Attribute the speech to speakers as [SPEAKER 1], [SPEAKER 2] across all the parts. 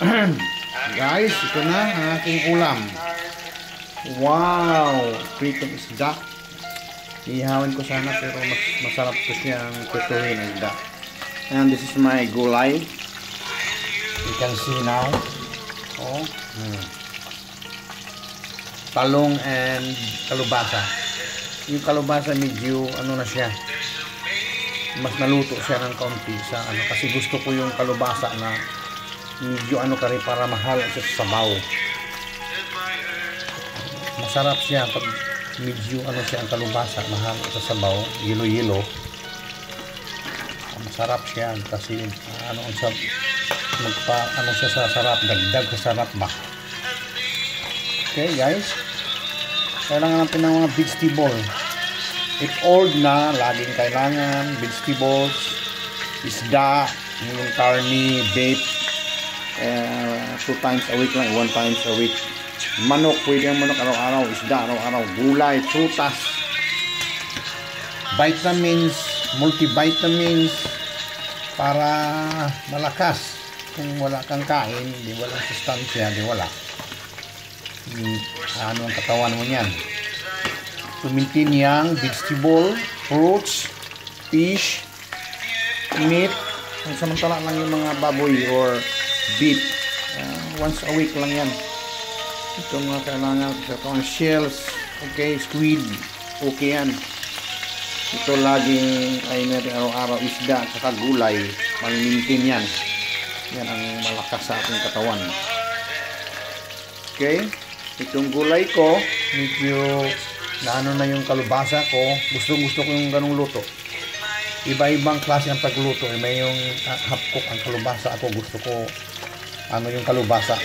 [SPEAKER 1] Guys, ito na ang aking ulam. Wow! Pritong isda. Ihawin ko sana pero mas masarap ko siyang prituhin ang isda. And this is my gulay. You can see now. Oh. Hmm. Talong and kalubasa. Yung kalubasa medyo ano na siya. Mas naluto siya ng kaunti sa ano kasi gusto ko yung kalubasa na medyo ano ka para mahal siya sa sabaw. Masarap siya pag medyo ano siya ang kalubasa, mahal sa sabaw, yelo-yelo. Masarap siya kasi ano ang sab magpa ano siya sa sarap, dagdag sa sarap ba. Okay guys. Kailangan natin ng mga vegetable. If old na, laging kailangan vegetables, isda, yung bait, uh, two times a week lang, one times a week. Manok, pwede ang manok araw-araw, isda araw-araw, gulay, prutas, vitamins, multivitamins, para malakas. Kung wala kang kain, di wala sustansya, di wala. Hmm, ano ang katawan mo niyan? To maintain yang vegetable, fruits, fish, meat, ang samantala lang yung mga baboy or beef. Uh, once a week lang yan. Ito mga kailangan sa katawan. Shells, okay, squid, okay yan. Ito laging ay natin araw-araw isda at gulay. Malintin yan. Yan ang malakas sa ating katawan. Okay. Itong gulay ko, medyo na ano na yung kalubasa ko. Gusto gusto ko yung ganong luto. Iba-ibang klase ng pagluto. May yung uh, half cook ang kalubasa. Ako gusto ko ano yung kalubasa.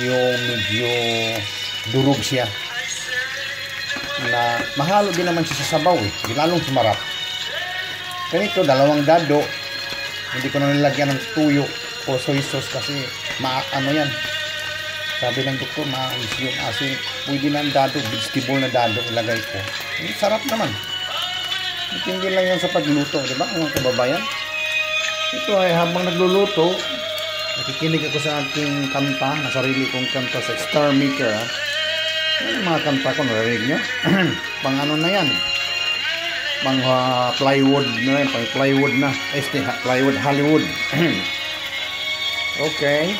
[SPEAKER 1] Yung medyo durog siya na mahalo din naman siya sa sabaw eh. Lalong sumarap. Ganito, dalawang dado. Hindi ko na nilagyan ng tuyo o soy sauce kasi ma ano yan. Sabi ng doktor, maalis yung asin. Pwede na ang dado, vegetable na dado ilagay ko. Eh, sarap naman. Hindi lang yan sa pagluto, di ba? Ang kababayan. Ito ay habang nagluluto, nakikinig ako sa aking kanta, na sarili kong kanta sa Star Maker. Ano mga kanta ko, narinig nyo? pang ano na yan? Pang uh, plywood na yan, pang plywood na. Este, plywood Hollywood. okay.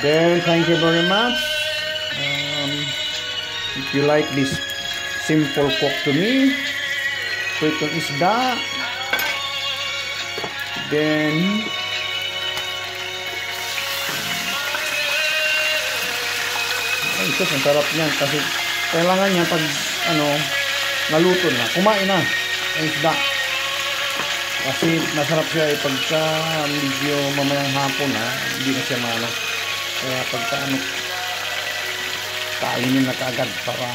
[SPEAKER 1] Then, thank you very much. Um, if you like this simple cook to me, so itong isda. Then, ay, ito, ang sarap niyan kasi kailangan niya pag, ano, naluto na, kumain na ang isda. Kasi masarap siya eh, pagka medyo mamayang hapon na, hindi na siya maano. Kaya pagka ano, kainin na kaagad para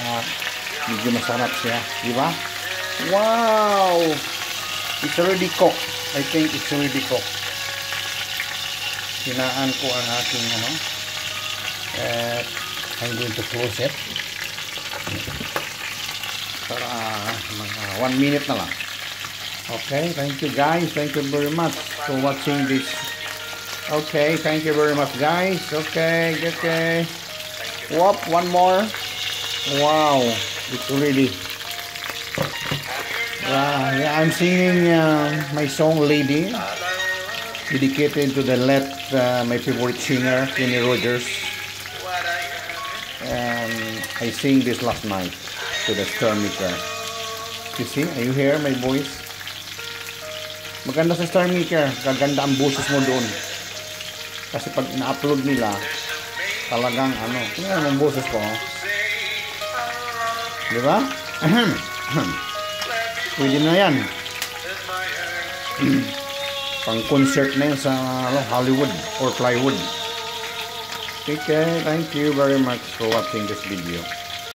[SPEAKER 1] medyo masarap siya. Di ba? Wow! It's already cooked. I think it's already cooked. Hinaan ko ang aking ano. At I'm going to close it. Para mga 1 minute na lang. Okay, thank you guys. Thank you very much for watching this. Okay, thank you very much guys. Okay, okay. Whoop, one more. Wow, it's already. Uh, yeah, I'm singing uh, my song Lady, dedicated to the late, uh, my favorite singer, Kenny Rogers. And I sing this last night to the star maker. You see, are you here, my voice? Maganda sa star maker, gaganda ang boses mo doon. Kasi pag na-upload nila, talagang ano, tingnan ang boses ko. Oh. Di ba? Pwede na yan. Pang concert na yan sa ano, Hollywood or plywood. Okay, thank you very much for watching this video.